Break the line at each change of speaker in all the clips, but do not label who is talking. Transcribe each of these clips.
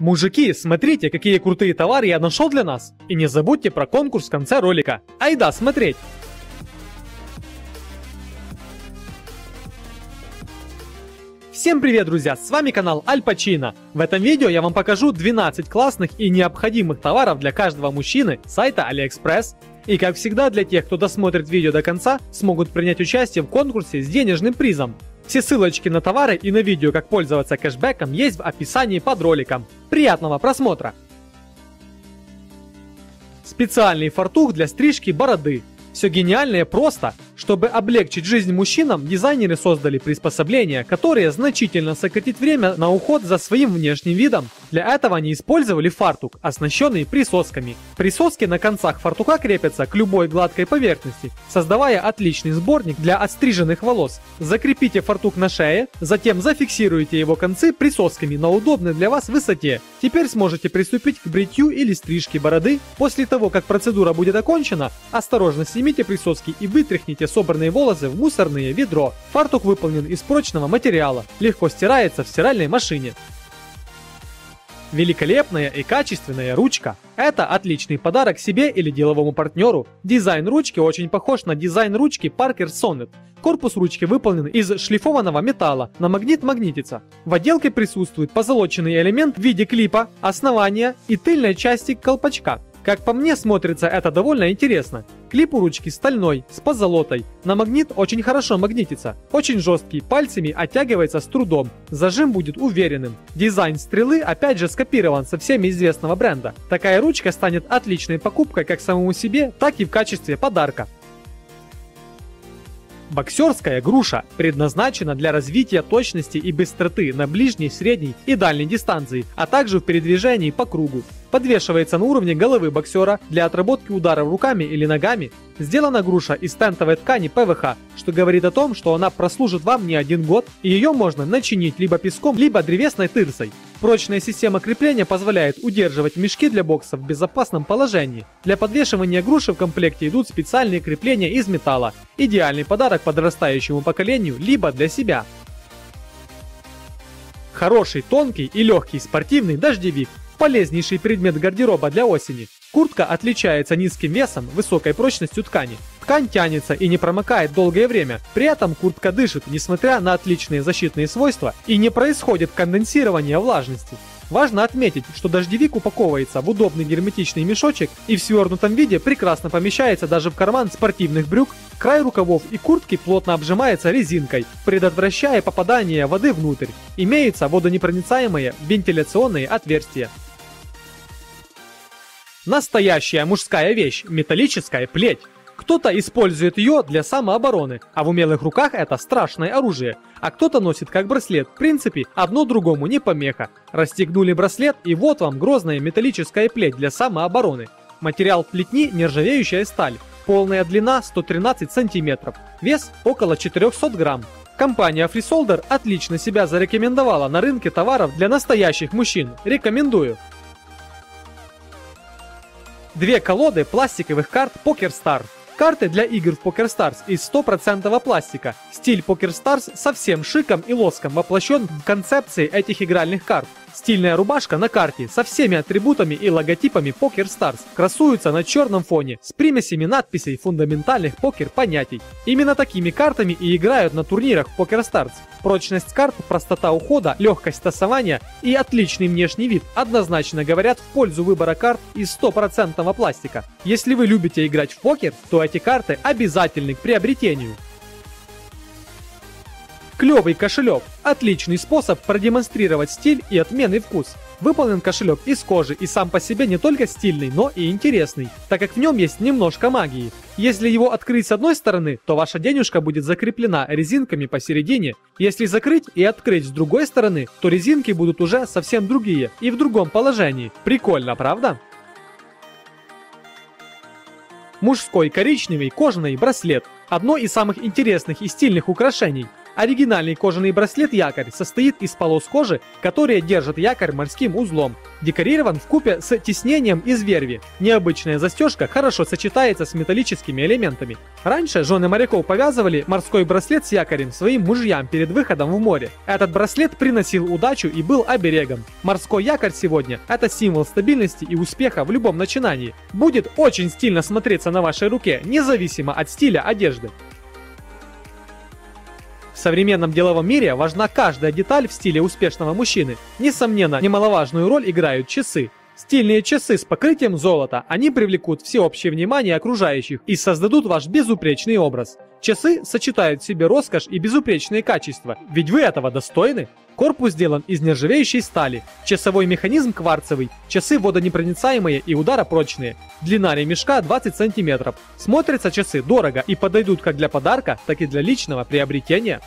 Мужики, смотрите, какие крутые товары я нашел для нас. И не забудьте про конкурс в конце ролика. Айда смотреть! Всем привет, друзья! С вами канал Аль Пачино. В этом видео я вам покажу 12 классных и необходимых товаров для каждого мужчины сайта AliExpress. И как всегда, для тех, кто досмотрит видео до конца, смогут принять участие в конкурсе с денежным призом. Все ссылочки на товары и на видео, как пользоваться кэшбэком, есть в описании под роликом. Приятного просмотра! Специальный фартух для стрижки бороды. Все гениально и просто. Чтобы облегчить жизнь мужчинам, дизайнеры создали приспособления, которые значительно сократит время на уход за своим внешним видом. Для этого они использовали фартук, оснащенный присосками. Присоски на концах фартука крепятся к любой гладкой поверхности, создавая отличный сборник для отстриженных волос. Закрепите фартук на шее, затем зафиксируйте его концы присосками на удобной для вас высоте. Теперь сможете приступить к бритью или стрижке бороды. После того, как процедура будет окончена, осторожно снимите присоски и вытряхните все собранные волосы в мусорное ведро. Фартук выполнен из прочного материала, легко стирается в стиральной машине. Великолепная и качественная ручка. Это отличный подарок себе или деловому партнеру. Дизайн ручки очень похож на дизайн ручки Parker Sonnet. Корпус ручки выполнен из шлифованного металла, на магнит магнитится. В отделке присутствует позолоченный элемент в виде клипа, основания и тыльной части колпачка. Как по мне, смотрится это довольно интересно. Клип у ручки стальной, с позолотой. На магнит очень хорошо магнитится. Очень жесткий, пальцами оттягивается с трудом. Зажим будет уверенным. Дизайн стрелы опять же скопирован со всеми известного бренда. Такая ручка станет отличной покупкой как самому себе, так и в качестве подарка. Боксерская груша предназначена для развития точности и быстроты на ближней, средней и дальней дистанции, а также в передвижении по кругу. Подвешивается на уровне головы боксера для отработки ударов руками или ногами. Сделана груша из тентовой ткани ПВХ, что говорит о том, что она прослужит вам не один год, и ее можно начинить либо песком, либо древесной тырсой. Прочная система крепления позволяет удерживать мешки для бокса в безопасном положении. Для подвешивания груши в комплекте идут специальные крепления из металла. Идеальный подарок подрастающему поколению, либо для себя. Хороший, тонкий и легкий спортивный дождевик полезнейший предмет гардероба для осени. Куртка отличается низким весом, высокой прочностью ткани. Ткань тянется и не промокает долгое время. При этом куртка дышит, несмотря на отличные защитные свойства, и не происходит конденсирования влажности. Важно отметить, что дождевик упаковывается в удобный герметичный мешочек и в свернутом виде прекрасно помещается даже в карман спортивных брюк. Край рукавов и куртки плотно обжимается резинкой, предотвращая попадание воды внутрь. Имеются водонепроницаемые вентиляционные отверстия. Настоящая мужская вещь – металлическая плеть. Кто-то использует ее для самообороны, а в умелых руках это страшное оружие. А кто-то носит как браслет. В принципе, одно другому не помеха. Расстегнули браслет и вот вам грозная металлическая плеть для самообороны. Материал плетни – нержавеющая сталь. Полная длина 113 сантиметров. Вес около 400 грамм. Компания FreeSolder отлично себя зарекомендовала на рынке товаров для настоящих мужчин. Рекомендую. Две колоды пластиковых карт PokerStar. Карты для игр в PokerStars из 100% пластика. Стиль PokerStars со всем шиком и лоском воплощен в концепции этих игральных карт. Стильная рубашка на карте со всеми атрибутами и логотипами Poker Stars красуется на черном фоне с примесями надписей фундаментальных покер-понятий. Именно такими картами и играют на турнирах Poker Stars. Прочность карт, простота ухода, легкость тасования и отличный внешний вид однозначно говорят в пользу выбора карт из 100% пластика. Если вы любите играть в покер, то эти карты обязательны к приобретению. Клевый кошелек – отличный способ продемонстрировать стиль и отменный вкус. Выполнен кошелек из кожи и сам по себе не только стильный, но и интересный, так как в нем есть немножко магии. Если его открыть с одной стороны, то ваша денежка будет закреплена резинками посередине. Если закрыть и открыть с другой стороны, то резинки будут уже совсем другие и в другом положении. Прикольно, правда? Мужской коричневый кожаный браслет – одно из самых интересных и стильных украшений – Оригинальный кожаный браслет-якорь состоит из полос кожи, которые держат якорь морским узлом. Декорирован в купе с тиснением из верви. Необычная застежка хорошо сочетается с металлическими элементами. Раньше жены моряков повязывали морской браслет с якорем своим мужьям перед выходом в море. Этот браслет приносил удачу и был оберегом. Морской якорь сегодня – это символ стабильности и успеха в любом начинании. Будет очень стильно смотреться на вашей руке, независимо от стиля одежды. В современном деловом мире важна каждая деталь в стиле успешного мужчины. Несомненно, немаловажную роль играют часы. Стильные часы с покрытием золота, они привлекут всеобщее внимание окружающих и создадут ваш безупречный образ. Часы сочетают в себе роскошь и безупречные качества, ведь вы этого достойны. Корпус сделан из нержавеющей стали, часовой механизм кварцевый, часы водонепроницаемые и ударопрочные. Длина ремешка 20 см. Смотрятся часы дорого и подойдут как для подарка, так и для личного приобретения.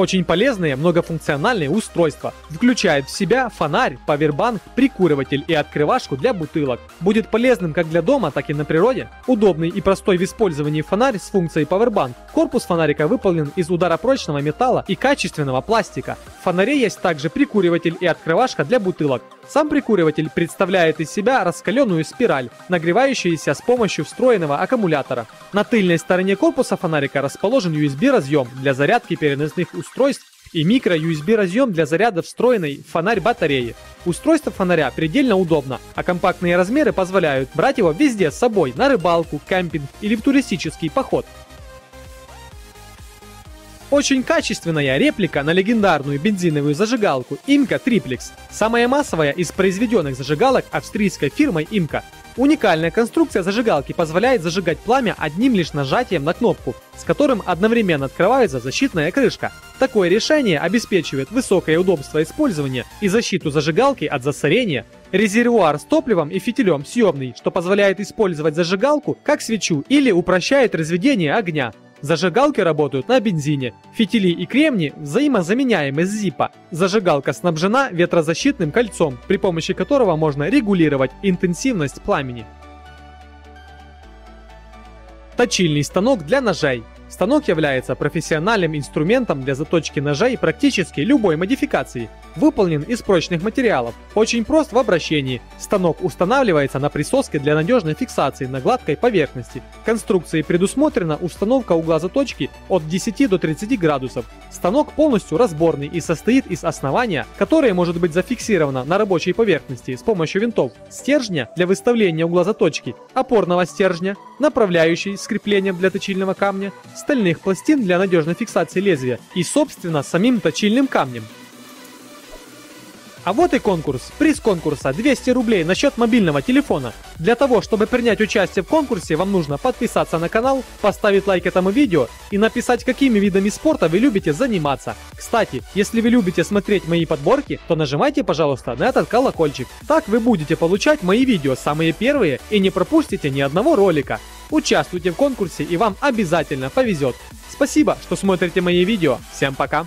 Очень полезные многофункциональные устройства. Включает в себя фонарь, павербанк, прикуриватель и открывашку для бутылок. Будет полезным как для дома, так и на природе. Удобный и простой в использовании фонарь с функцией павербанк. Корпус фонарика выполнен из ударопрочного металла и качественного пластика. В фонаре есть также прикуриватель и открывашка для бутылок. Сам прикуриватель представляет из себя раскаленную спираль, нагревающуюся с помощью встроенного аккумулятора. На тыльной стороне корпуса фонарика расположен USB-разъем для зарядки переносных устройств и микро-USB разъем для заряда встроенной фонарь батареи. Устройство фонаря предельно удобно, а компактные размеры позволяют брать его везде с собой, на рыбалку, кемпинг или в туристический поход. Очень качественная реплика на легендарную бензиновую зажигалку Imca Triplex, самая массовая из произведенных зажигалок австрийской фирмой Imca. Уникальная конструкция зажигалки позволяет зажигать пламя одним лишь нажатием на кнопку, с которым одновременно открывается защитная крышка. Такое решение обеспечивает высокое удобство использования и защиту зажигалки от засорения. Резервуар с топливом и фитилем съемный, что позволяет использовать зажигалку как свечу или упрощает разведение огня. Зажигалки работают на бензине. Фитили и кремни взаимозаменяемы с ЗИПа. Зажигалка снабжена ветрозащитным кольцом, при помощи которого можно регулировать интенсивность пламени. Точильный станок для ножей. Станок является профессиональным инструментом для заточки ножей практически любой модификации. Выполнен из прочных материалов. Очень прост в обращении. Станок устанавливается на присоске для надежной фиксации на гладкой поверхности. Конструкции предусмотрена установка угла заточки от 10 до 30 градусов. Станок полностью разборный и состоит из основания, которое может быть зафиксировано на рабочей поверхности с помощью винтов, стержня для выставления угла заточки, опорного стержня, направляющей с креплением для точильного камня, стальных пластин для надежной фиксации лезвия и, собственно, самим точильным камнем. А вот и конкурс. Приз конкурса 200 рублей на счет мобильного телефона. Для того, чтобы принять участие в конкурсе, вам нужно подписаться на канал, поставить лайк этому видео и написать, какими видами спорта вы любите заниматься. Кстати, если вы любите смотреть мои подборки, то нажимайте, пожалуйста, на этот колокольчик. Так вы будете получать мои видео самые первые и не пропустите ни одного ролика. Участвуйте в конкурсе и вам обязательно повезет. Спасибо, что смотрите мои видео. Всем пока!